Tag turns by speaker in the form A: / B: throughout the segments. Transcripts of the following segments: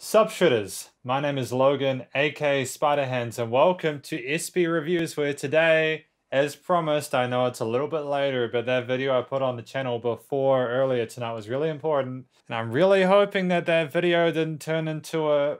A: Sup shitters, my name is Logan, aka Spider Hands, and welcome to SP Reviews where today, as promised, I know it's a little bit later, but that video I put on the channel before earlier tonight was really important, and I'm really hoping that that video didn't turn into a,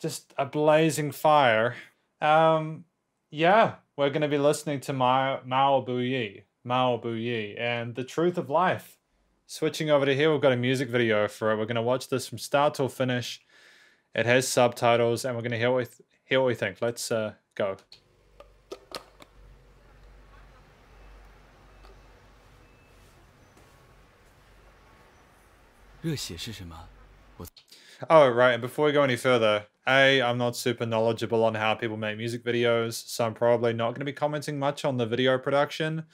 A: just a blazing fire. Um, yeah, we're going to be listening to my Mao Buyi, Mao Buyi, and The Truth of Life. Switching over to here, we've got a music video for it. We're going to watch this from start till finish. It has subtitles, and we're going to hear what we, hear what we think. Let's uh, go. Oh, right. And before we go any further, A, I'm not super knowledgeable on how people make music videos, so I'm probably not going to be commenting much on the video production.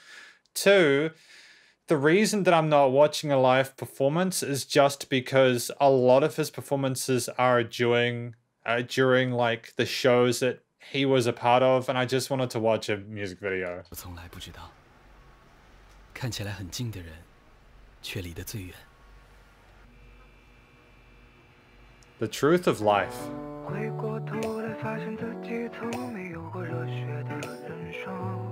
A: Two, the reason that I'm not watching a live performance is just because a lot of his performances are during uh, during like the shows that he was a part of, and I just wanted to watch a music video.
B: 我从来不知道，看起来很近的人，却离得最远。
A: The truth of life.
C: 回过头来，发现自己从没有过热血的人生。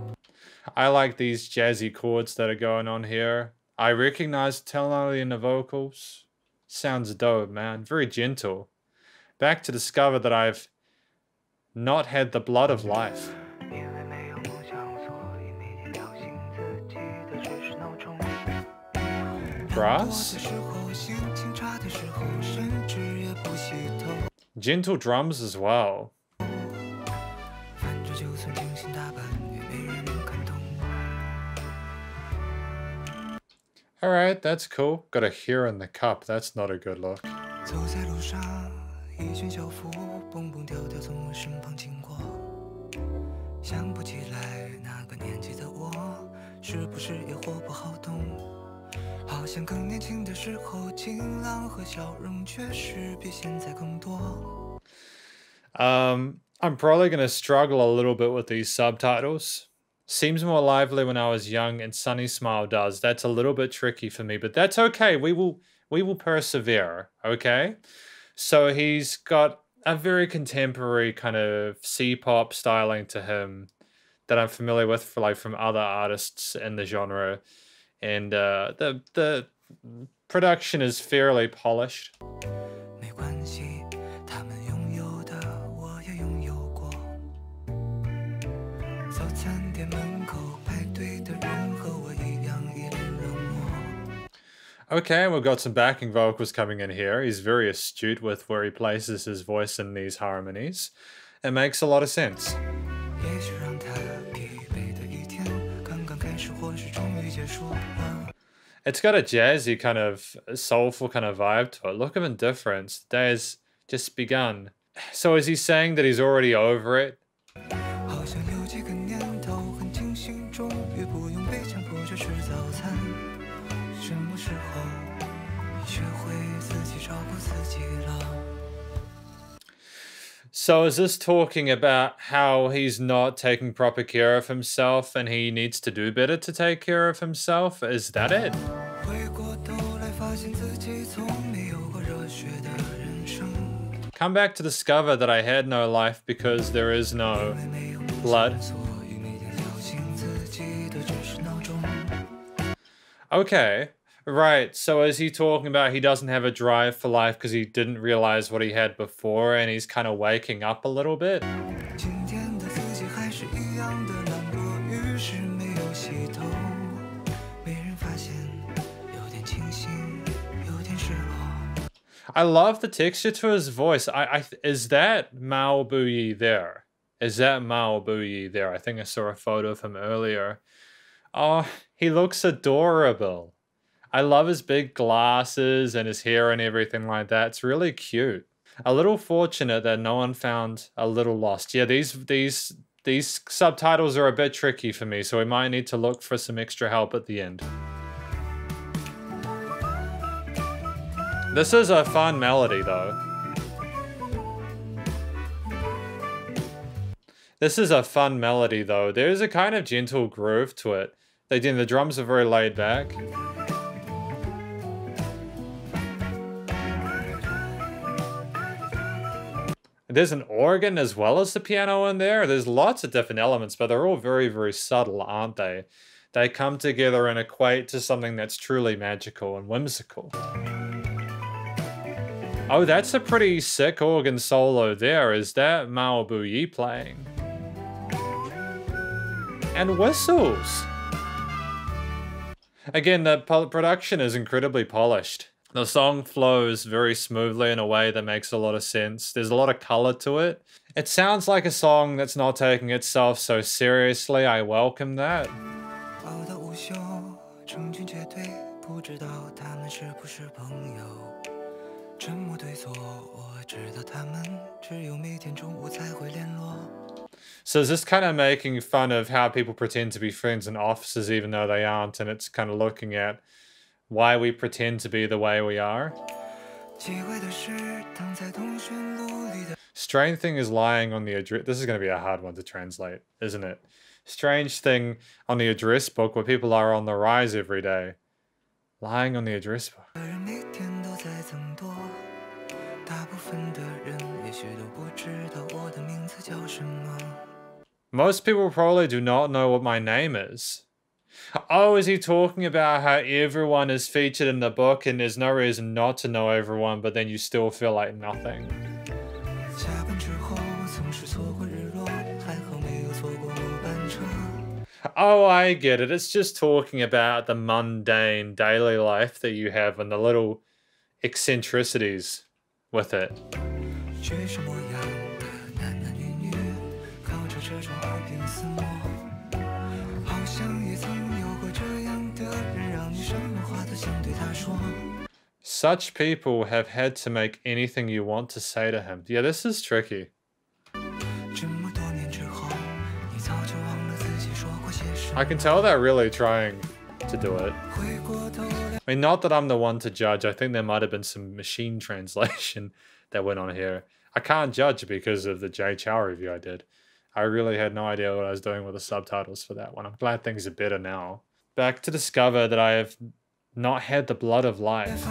A: I like these jazzy chords that are going on here. I recognize Tonali in the vocals. Sounds dope, man. Very gentle. Back to discover that I've not had the blood of life. Brass? Gentle drums as well. Alright, that's cool. Got a hero in the cup. That's not a good look. Um, I'm probably going to struggle a little bit with these subtitles. Seems more lively when I was young, and Sunny Smile does. That's a little bit tricky for me, but that's okay. We will we will persevere. Okay. So he's got a very contemporary kind of C-pop styling to him that I'm familiar with, for like from other artists in the genre, and uh, the the production is fairly polished. Okay, we've got some backing vocals coming in here. He's very astute with where he places his voice in these harmonies. It makes a lot of sense. It's got a jazzy kind of soulful kind of vibe to it. Look of indifference. The day has just begun. So is he saying that he's already over it? So is this talking about how he's not taking proper care of himself and he needs to do better to take care of himself? Is that it? Come back to discover that I had no life because there is no blood. Okay, Right. So is he talking about he doesn't have a drive for life because he didn't realize what he had before and he's kind of waking up a little bit? I love the texture to his voice. I, I is that Mao Buyi there? Is that Mao Buyi there? I think I saw a photo of him earlier. Oh, he looks adorable. I love his big glasses and his hair and everything like that. It's really cute. A little fortunate that no one found a little lost. Yeah, these these these subtitles are a bit tricky for me, so we might need to look for some extra help at the end. This is a fun melody though. This is a fun melody though. There's a kind of gentle groove to it. Did the drums are very laid back. There's an organ as well as the piano in there. There's lots of different elements, but they're all very, very subtle, aren't they? They come together and equate to something that's truly magical and whimsical. Oh, that's a pretty sick organ solo there. Is that Mao Buyi playing? And whistles. Again, the production is incredibly polished. The song flows very smoothly in a way that makes a lot of sense. There's a lot of color to it. It sounds like a song that's not taking itself so seriously. I welcome that. So is this kind of making fun of how people pretend to be friends in offices even though they aren't, and it's kind of looking at why we pretend to be the way we are. Strange thing is lying on the address. This is going to be a hard one to translate, isn't it? Strange thing on the address book where people are on the rise every day. Lying on the address book. Most people probably do not know what my name is. Oh, is he talking about how everyone is featured in the book and there's no reason not to know everyone, but then you still feel like nothing? Oh, I get it. It's just talking about the mundane daily life that you have and the little eccentricities with it. Such people have had to make anything you want to say to him. Yeah, this is tricky. I can tell they're really trying to do it. I mean, not that I'm the one to judge. I think there might have been some machine translation that went on here. I can't judge because of the Jay Chou review I did. I really had no idea what I was doing with the subtitles for that one. I'm glad things are better now. Back to discover that I have not had the blood of life.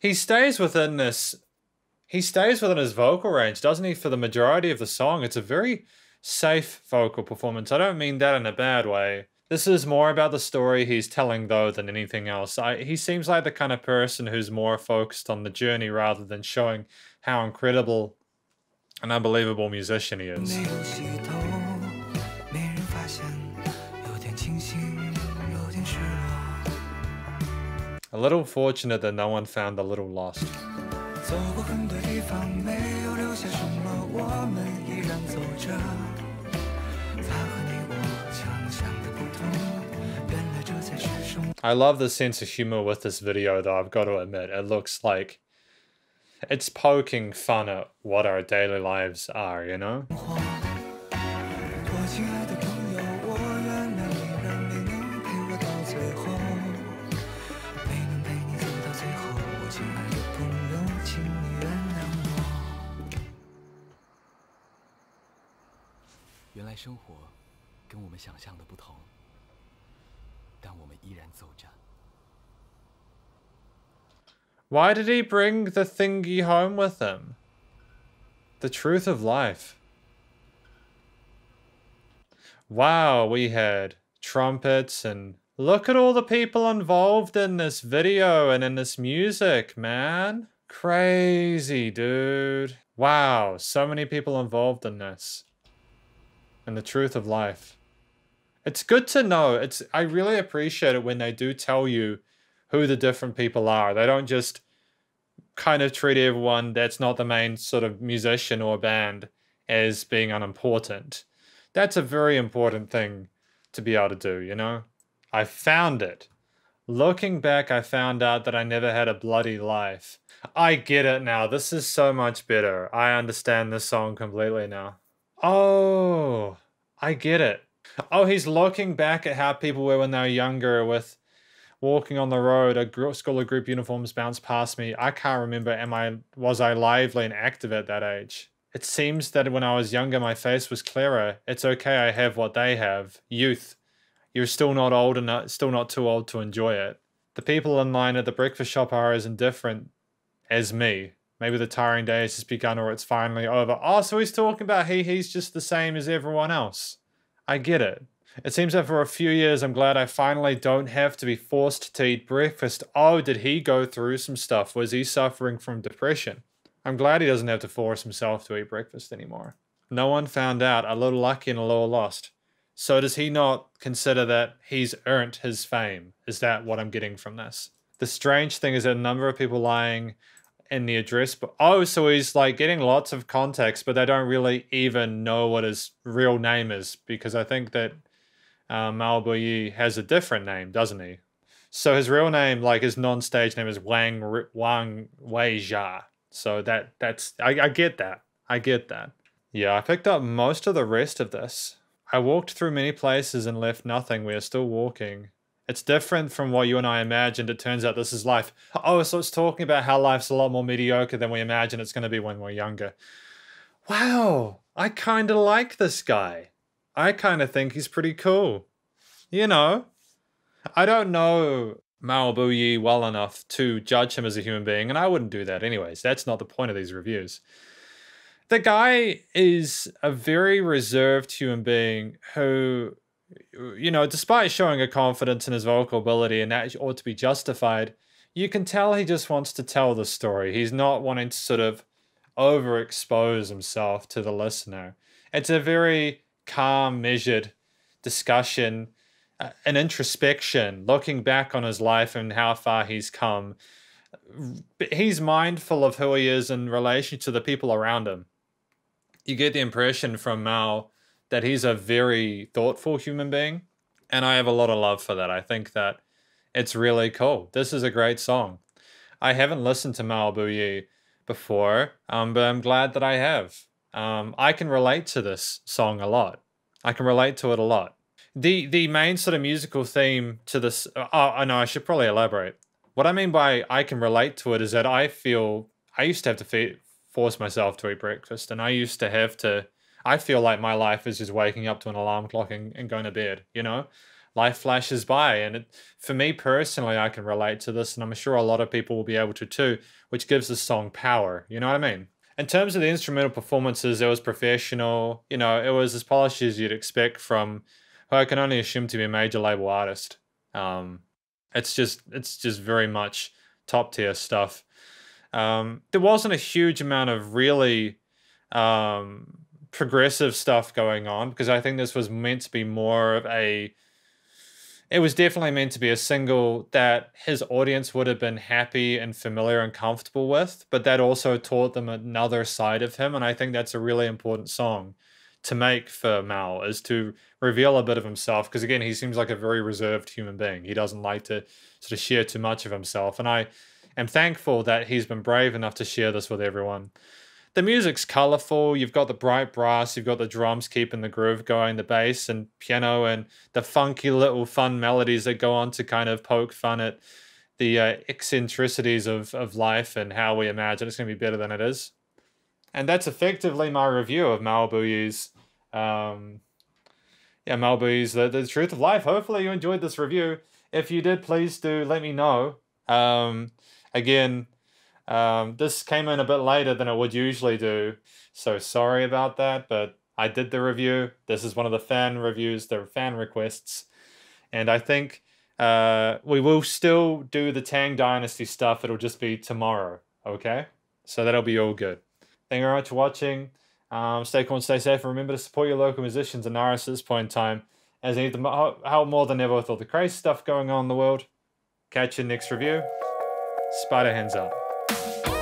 A: He stays within this he stays within his vocal range, doesn't he, for the majority of the song? It's a very safe vocal performance. I don't mean that in a bad way. This is more about the story he's telling, though, than anything else. I, he seems like the kind of person who's more focused on the journey rather than showing how incredible an unbelievable musician he is. A little fortunate that no one found a little lost. I love the sense of humor with this video though, I've got to admit. It looks like it's poking fun at what our daily lives are, you know? Why did he bring the thingy home with him? The truth of life. Wow, we had trumpets and look at all the people involved in this video and in this music, man. Crazy, dude. Wow, so many people involved in this. And the truth of life. It's good to know. It's I really appreciate it when they do tell you who the different people are. They don't just kind of treat everyone that's not the main sort of musician or band as being unimportant. That's a very important thing to be able to do, you know? I found it. Looking back, I found out that I never had a bloody life. I get it now. This is so much better. I understand this song completely now. Oh, I get it. Oh, he's looking back at how people were when they were younger with walking on the road, a school of group uniforms bounced past me. I can't remember. Am I was I lively and active at that age? It seems that when I was younger, my face was clearer. It's okay, I have what they have youth. You're still not old enough, still not too old to enjoy it. The people in line at the breakfast shop are as indifferent as me. Maybe the tiring day has just begun or it's finally over. Oh, so he's talking about he he's just the same as everyone else. I get it. It seems that for a few years, I'm glad I finally don't have to be forced to eat breakfast. Oh, did he go through some stuff? Was he suffering from depression? I'm glad he doesn't have to force himself to eat breakfast anymore. No one found out, a little lucky and a little lost. So does he not consider that he's earned his fame? Is that what I'm getting from this? The strange thing is that a number of people lying in the address, but oh, so he's like getting lots of context, but they don't really even know what his real name is because I think that uh, Mao Buyi has a different name, doesn't he? So his real name, like his non-stage name, is Wang Wang Wei Jia. So that that's I, I get that. I get that. Yeah, I picked up most of the rest of this. I walked through many places and left nothing. We are still walking. It's different from what you and I imagined. It turns out this is life. Oh, so it's talking about how life's a lot more mediocre than we imagine it's going to be when we're younger. Wow, I kind of like this guy. I kind of think he's pretty cool. You know, I don't know Mao Buyi well enough to judge him as a human being, and I wouldn't do that anyways. That's not the point of these reviews. The guy is a very reserved human being who, you know, despite showing a confidence in his vocal ability and that ought to be justified, you can tell he just wants to tell the story. He's not wanting to sort of overexpose himself to the listener. It's a very calm, measured discussion, uh, an introspection, looking back on his life and how far he's come. He's mindful of who he is in relation to the people around him. You get the impression from Mao that he's a very thoughtful human being, and I have a lot of love for that. I think that it's really cool. This is a great song. I haven't listened to Mao Buyi before, um, but I'm glad that I have. Um, I can relate to this song a lot. I can relate to it a lot. The the main sort of musical theme to this. Oh, I know. I should probably elaborate. What I mean by I can relate to it is that I feel I used to have to feed, force myself to eat breakfast, and I used to have to. I feel like my life is just waking up to an alarm clock and, and going to bed. You know, life flashes by, and it, for me personally, I can relate to this, and I'm sure a lot of people will be able to too, which gives the song power. You know what I mean? in terms of the instrumental performances, it was professional. You know, it was as polished as you'd expect from who I can only assume to be a major label artist. Um, it's just it's just very much top tier stuff. Um, there wasn't a huge amount of really um, progressive stuff going on because I think this was meant to be more of a it was definitely meant to be a single that his audience would have been happy and familiar and comfortable with, but that also taught them another side of him. And I think that's a really important song to make for Mao is to reveal a bit of himself. Because again, he seems like a very reserved human being. He doesn't like to sort of share too much of himself. And I am thankful that he's been brave enough to share this with everyone the music's colorful. You've got the bright brass, you've got the drums keeping the groove going, the bass and piano, and the funky little fun melodies that go on to kind of poke fun at the uh, eccentricities of, of life and how we imagine it's going to be better than it is. And that's effectively my review of Mao Buyi's, um, yeah, Mao Buyi's the, the Truth of Life. Hopefully you enjoyed this review. If you did, please do let me know. Um, again, um, this came in a bit later than it would usually do, so sorry about that, but I did the review. This is one of the fan reviews, the fan requests. And I think uh, we will still do the Tang Dynasty stuff. It'll just be tomorrow, okay? So that'll be all good. Thank you very much for watching. Um, stay cool and stay safe. And remember to support your local musicians and artists at this point in time, as they need the help more than ever with all the crazy stuff going on in the world. Catch you next review. Spider hands up. Bye.